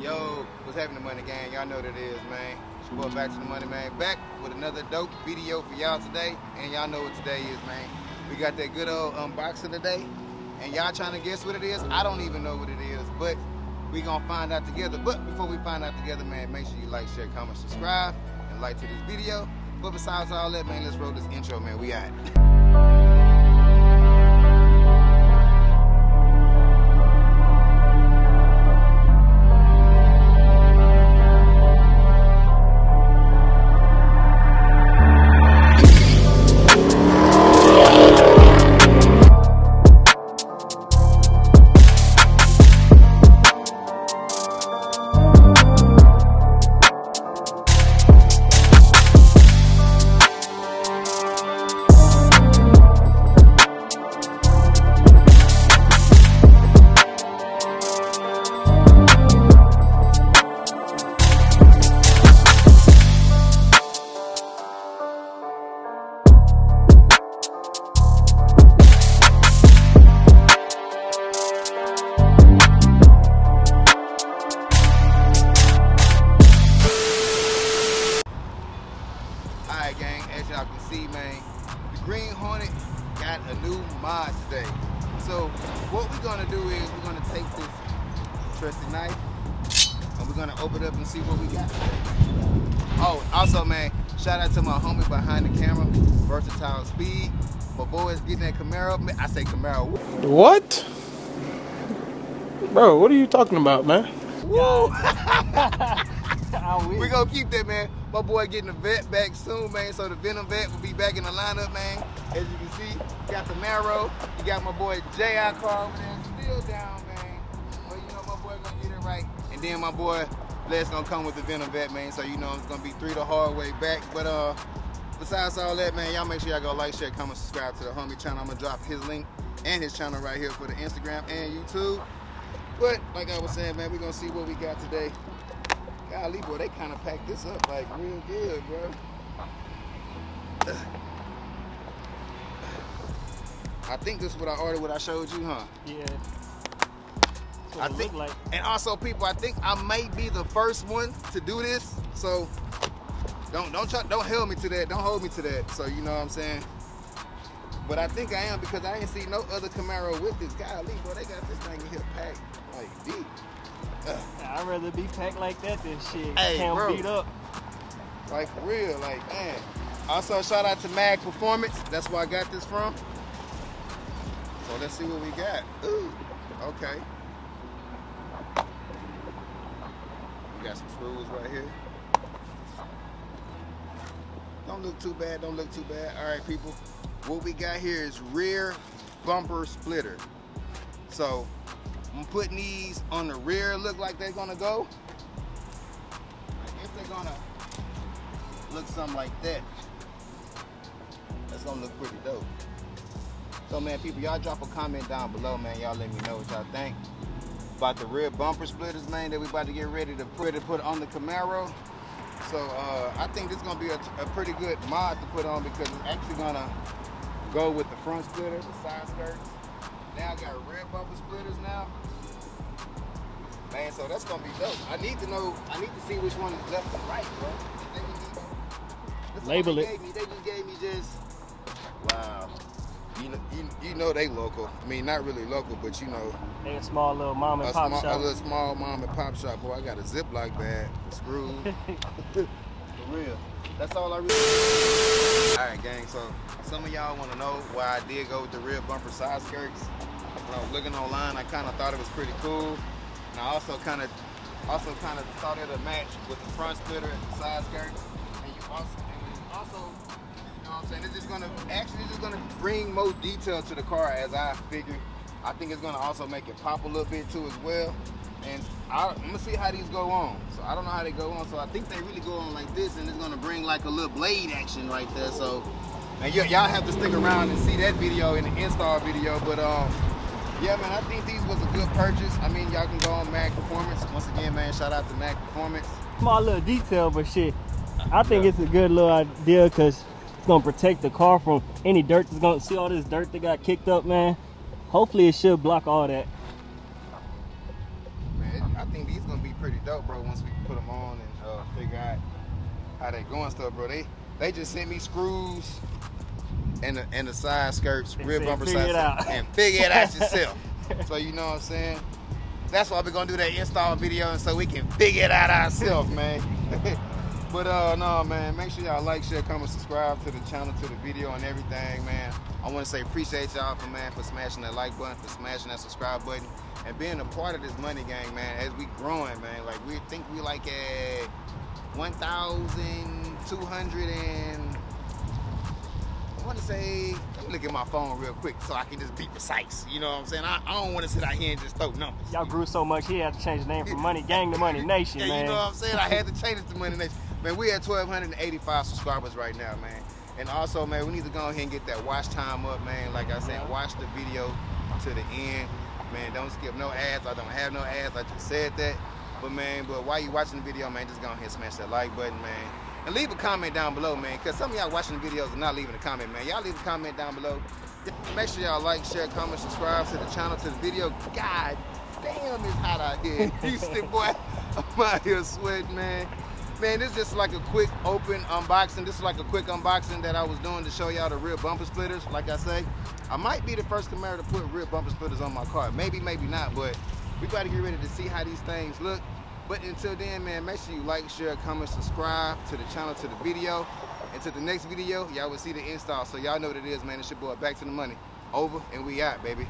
Yo, what's happening, Money Gang? Y'all know what it is, man. It's your boy Back to the Money Man back with another dope video for y'all today. And y'all know what today is, man. We got that good old unboxing today. And y'all trying to guess what it is? I don't even know what it is, but we gonna find out together. But before we find out together, man, make sure you like, share, comment, subscribe, and like to this video. But besides all that, man, let's roll this intro, man. We out. Green Hornet got a new mod today. So, what we're gonna do is we're gonna take this trusty knife and we're gonna open it up and see what we got. Oh, also, man, shout out to my homie behind the camera, Versatile Speed. My boy is getting that Camaro. I say Camaro. What? Bro, what are you talking about, man? Woo! we're gonna keep that, man. My boy getting the vet back soon, man. So the Venom vet will be back in the lineup, man. As you can see, got the Marrow. You got my boy J.I. Car over there, still down, man. But you know, my boy gonna get it right. And then my boy Les gonna come with the Venom vet, man. So you know it's gonna be three the hard way back. But uh, besides all that, man, y'all make sure y'all go like, share, comment, subscribe to the homie channel. I'm gonna drop his link and his channel right here for the Instagram and YouTube. But like I was saying, man, we're gonna see what we got today. Golly, boy, they kind of packed this up like real good, bro. I think this is what I ordered, what I showed you, huh? Yeah. I think, like. and also, people, I think I may be the first one to do this, so don't don't try, don't hold me to that. Don't hold me to that. So you know what I'm saying. But I think I am because I ain't see no other Camaro with this. Golly, bro, they got this thing in here packed like deep. I'd rather be packed like that than shit. Hey, Can't bro. beat up. Like for real, like man. Also, shout out to Magg Performance. That's where I got this from. So let's see what we got. Ooh, okay. We got some screws right here. Don't look too bad. Don't look too bad. All right, people. What we got here is rear bumper splitter. So I'm putting these on the rear. Look like they're gonna go. I guess they're gonna look something like that. That's gonna look pretty dope. So man, people, y'all drop a comment down below, man. Y'all let me know what y'all think about the rear bumper splitters, man, that we about to get ready to put to put on the Camaro. So uh, I think this is gonna be a, a pretty good mod to put on because it's actually gonna go with the front splitter, the side skirts. Now I got rear bumper splitters now. Man, so that's gonna be dope. I need to know. I need to see which one is left and right, bro. They just need- this is what Label they it. Gave me. They just gave me just. Wow. You know, you, you know they local. I mean, not really local, but you know, They a small little mom and pop small, a little small mom and pop shop. Boy, I got a Ziploc bag, the screws. For real. That's all I really. So some of y'all want to know why I did go with the rear bumper side skirts. When I was looking online, I kind of thought it was pretty cool, and I also kind of, also kind of thought it would match with the front splitter and the side skirts. And you also, and you also, you know what I'm saying? It's just gonna actually just gonna bring more detail to the car as I figured. I think it's gonna also make it pop a little bit too as well. And I, I'm gonna see how these go on. So I don't know how they go on. So I think they really go on like this, and it's gonna bring like a little blade action right there. So, and y'all have to stick around and see that video in the install video. But um, yeah, man, I think these was a good purchase. I mean, y'all can go on Magg Performance. Once again, man, shout out to Magg Performance. Small little detail, but shit. I think it's a good little idea because it's gonna protect the car from any dirt that's gonna see all this dirt that got kicked up, man. Hopefully it should block all that. Man, I think these gonna be pretty dope. bro. Once we put them on and uh, figure out how they go and stuff, bro. They they just sent me screws and the and the side skirts, They rear bumper "Figure side it out." and figure it out yourself. so you know what I'm saying. That's why we're gonna do that install video, and so we can figure it out ourselves, man. but uh, no, man. Make sure y'all like, share, comment, subscribe to the channel, to the video, and everything, man. I want to say appreciate y'all for man for smashing that like button, for smashing that subscribe button, and being a part of this money gang, man. As we growing, man. Like we think we like at 1,200 and I want to say, let me look at my phone real quick so I can just be precise. You know what I'm saying? I, I don't want to sit out here and just throw numbers. Y'all grew so much, he had to change the name from Money Gang to Money Nation, Yeah, man. you know what I'm saying? I had to change it to Money Nation. Man, we at 1,285 subscribers right now, man. And also, man, we need to go ahead and get that watch time up, man. Like I said, mm-hmm. watch the video to the end. Man, don't skip no ads. I don't have no ads. I just said that. But, man, but while you watching the video, man, just go ahead and smash that like button, man. And leave a comment down below, man, because some of y'all watching the videos and not leaving a comment, man. Y'all leave a comment down below. Make sure y'all like, share, comment, subscribe to the channel, to the video. God damn, it's hot out here Houston, boy. I'm out here sweating, man. Man, this is just like a quick open unboxing. This is like a quick unboxing that I was doing to show y'all the rear bumper splitters. Like I say, I might be the first Camaro to put rear bumper splitters on my car. Maybe, maybe not, but we got to get ready to see how these things look. But until then, man, make sure you like, share, comment, subscribe to the channel, to the video. And to the next video, y'all will see the install. So y'all know what it is, man. It's your boy, Back to the Money. Over and we out, baby.